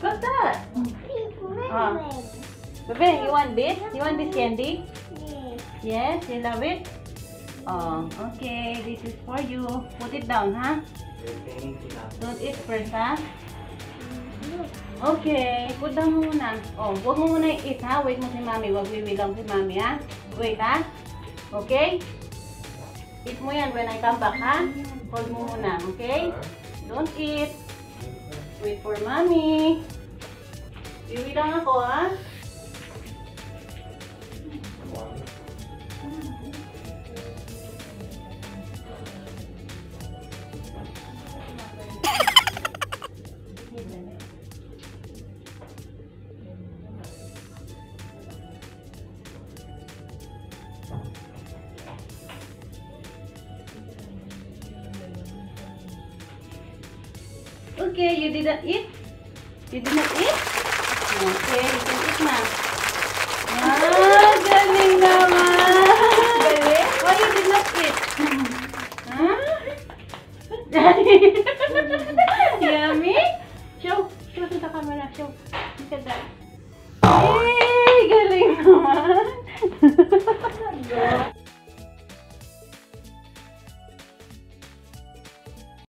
What's that? Ah. Bebe, you want this? You want this candy? Yes. Yes, you love it? Oh, okay. This is for you. Put it down, huh? Don't eat first, ha? Okay, put down muna. Oh, huwag mo muna i-eat, ha? Wait mo si mami. Huwag wiwilang si mami, ha? Wait, ha? Okay? Eat mo yan when I come back, ha? Hold mo muna, okay? Don't eat. Wait for mommy. Iwi lang ako, ha? Okay, you didn't eat? You did not eat? Okay, you can eat. Ah, galing naman! Galing? Why you did not eat? huh? Yummy? Show! Show to the camera. Show. Look at that. Hey! Galing naman!